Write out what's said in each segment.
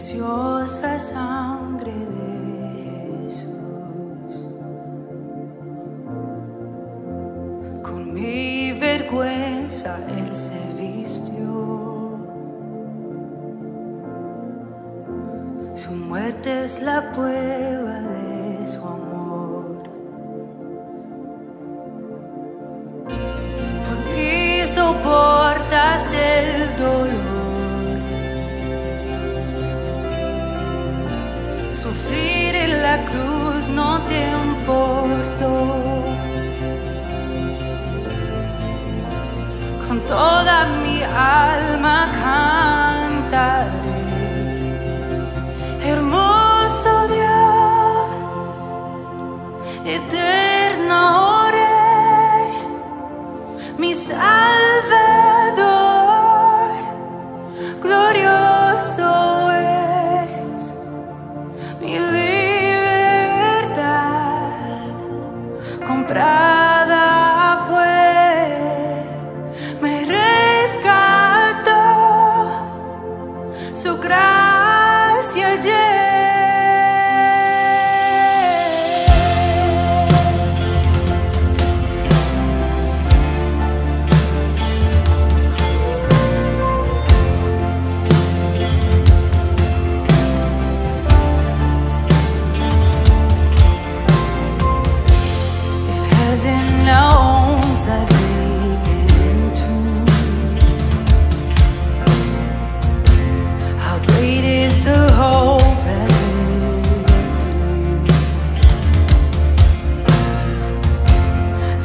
preciosa sangre de Jesús. Con mi vergüenza Él se vistió. Su muerte es la prueba de su amor. Sufrir en la cruz no te importó. Con toda mi alma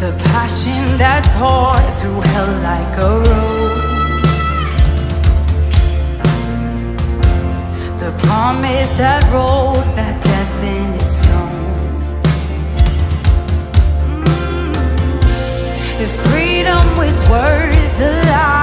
The passion that tore through hell like a rose The promise that rolled back death in its stone mm. If freedom was worth the life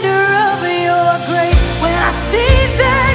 your grace when I see that.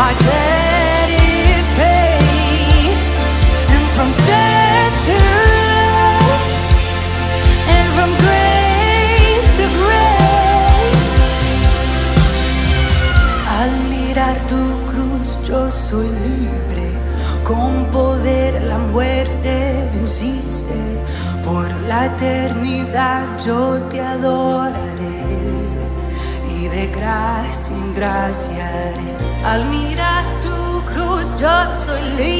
Mi es Y Al mirar tu cruz yo soy libre Con poder la muerte venciste Por la eternidad yo te adoraré alegrarse en gracia, al mirar tu cruz yo soy libre.